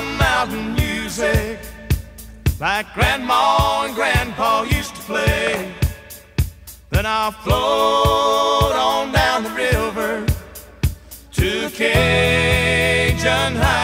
mountain music like grandma and grandpa used to play. Then I'll float on down the river to Cajun High.